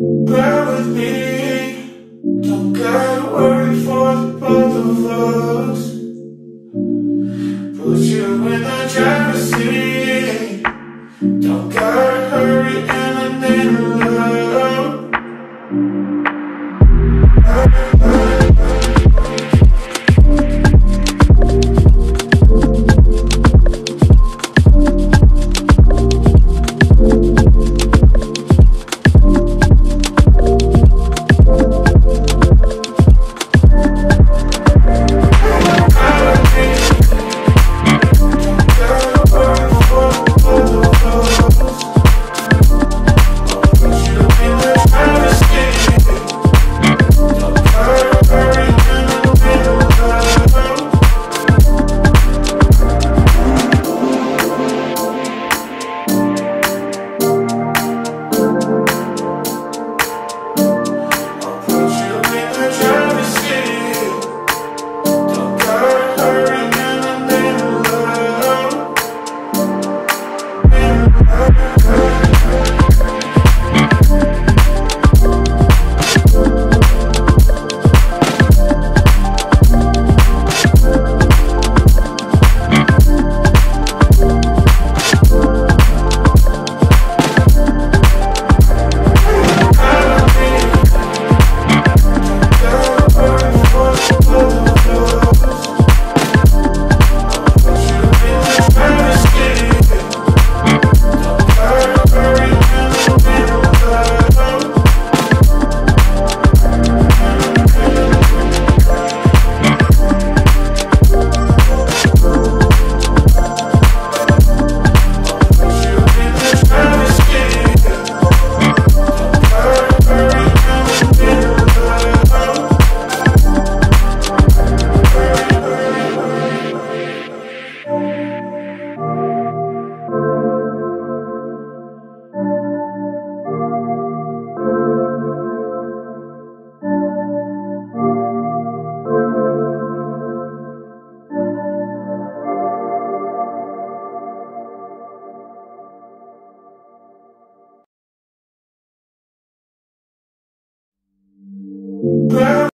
Bear with me, don't gotta worry for the both of us. Put you in the driver's seat. Girl.